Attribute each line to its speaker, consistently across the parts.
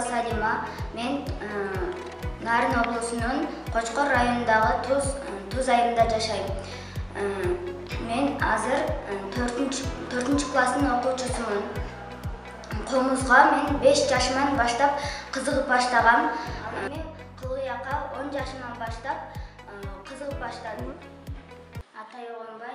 Speaker 1: салима мен э, нарын облусунун кочкор районундагы туз э, туз айылында жашайм. Э, мен азыр төртүнчү класстын окуучусумун. Комузга мен беш жашыман баштап кызыгып баштагам. Ал эми он жашыман баштап кызыгып баштадым. Атай огонбай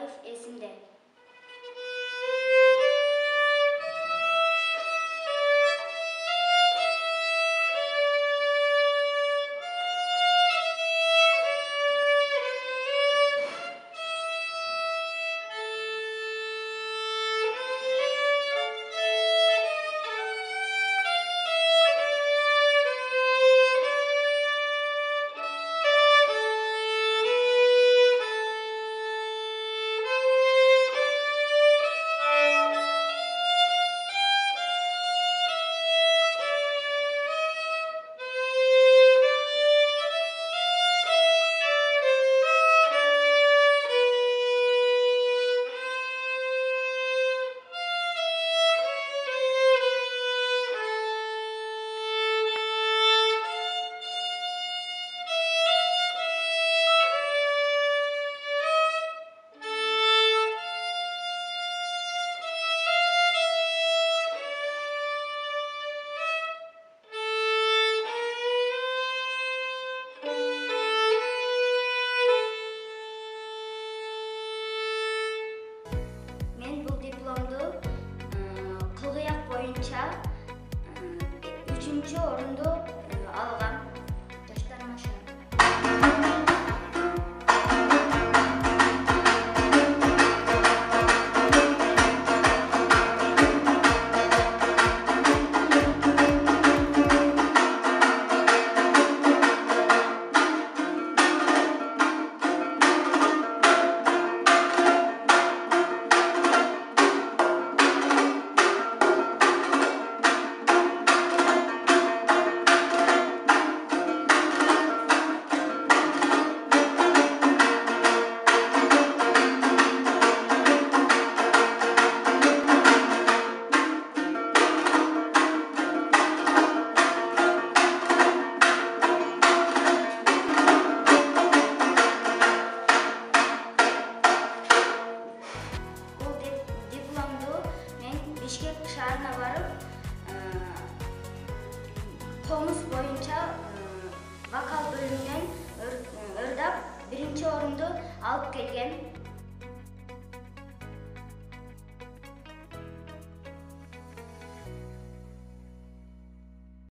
Speaker 1: üçüncü oranda Will you tell?